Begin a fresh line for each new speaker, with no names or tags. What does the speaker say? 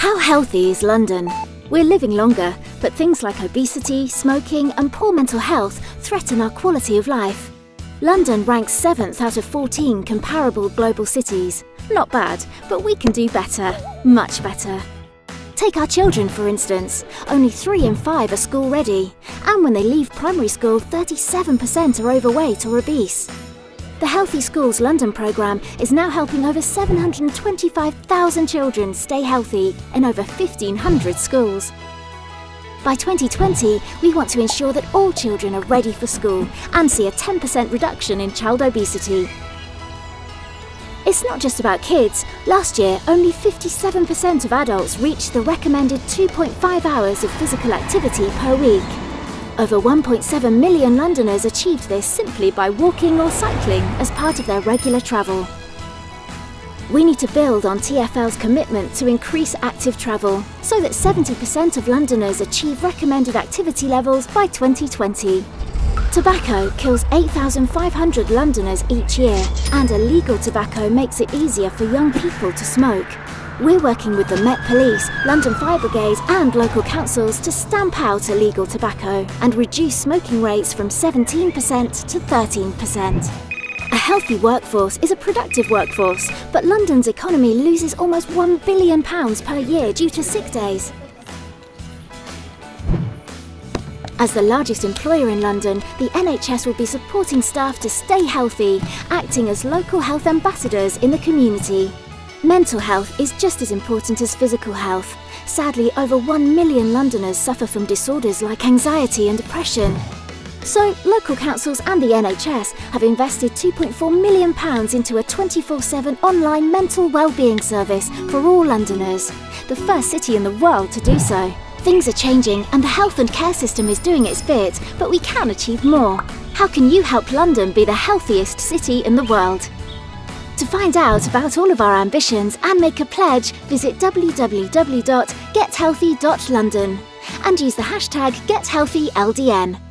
How healthy is London? We're living longer, but things like obesity, smoking, and poor mental health threaten our quality of life. London ranks 7th out of 14 comparable global cities. Not bad, but we can do better. Much better. Take our children, for instance. Only 3 in 5 are school ready. And when they leave primary school, 37% are overweight or obese. The Healthy Schools London programme is now helping over 725,000 children stay healthy in over 1,500 schools. By 2020, we want to ensure that all children are ready for school and see a 10% reduction in child obesity. It's not just about kids. Last year, only 57% of adults reached the recommended 2.5 hours of physical activity per week. Over 1.7 million Londoners achieved this simply by walking or cycling as part of their regular travel. We need to build on TfL's commitment to increase active travel so that 70% of Londoners achieve recommended activity levels by 2020. Tobacco kills 8,500 Londoners each year, and illegal tobacco makes it easier for young people to smoke. We're working with the Met Police, London Fire Brigade and local councils to stamp out illegal tobacco and reduce smoking rates from 17% to 13%. A healthy workforce is a productive workforce, but London's economy loses almost £1 billion per year due to sick days. As the largest employer in London, the NHS will be supporting staff to stay healthy, acting as local health ambassadors in the community. Mental health is just as important as physical health. Sadly, over 1 million Londoners suffer from disorders like anxiety and depression. So, local councils and the NHS have invested £2.4 million into a 24 7 online mental wellbeing service for all Londoners, the first city in the world to do so. Things are changing and the health and care system is doing its bit, but we can achieve more. How can you help London be the healthiest city in the world? To find out about all of our ambitions and make a pledge, visit www.gethealthy.london and use the hashtag GetHealthyLDN.